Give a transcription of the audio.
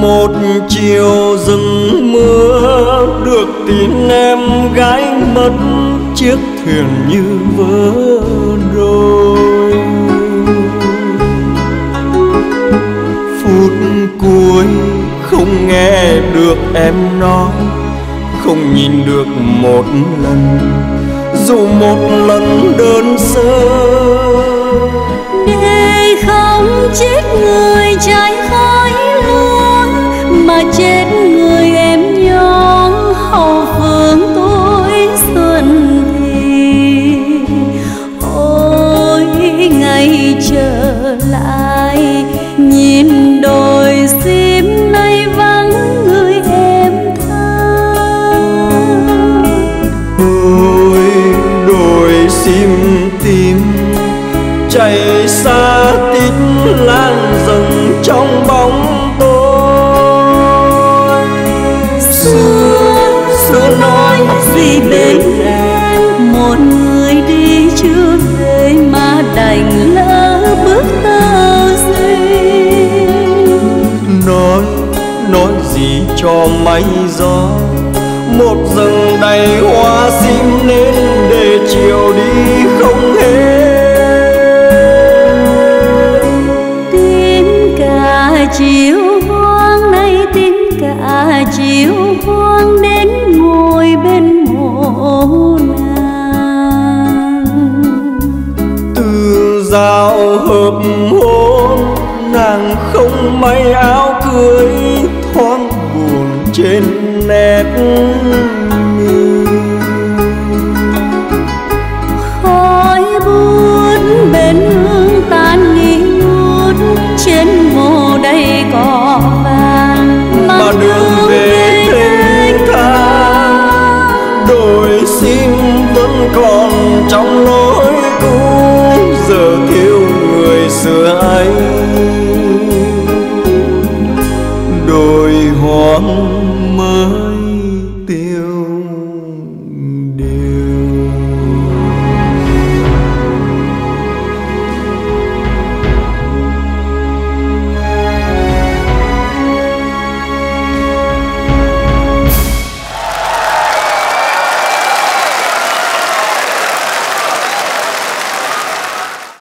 một chiều rừng mưa, được tin em gái mất chiếc thuyền như vỡ đôi. Phút cuối không nghe được em nói, không nhìn được một lần. Dù một lần đơn sơ, để không chết người trái khói mà chết người em nhỏ hậu phương tôi xuân thì. Ôi, ngày trở lại, nhìn đồi sim nay vắng người em tha đôi đồi sim tim chạy xa tít lan dần trong bóng tối cho mây gió. Một rừng đầy hoa sim nên để chiều đi không hết tím cả chiều hoang nay tím cả chiều hoang đến ngồi bên mộ nàng. Từ dạo hợp hôn nàng không may áo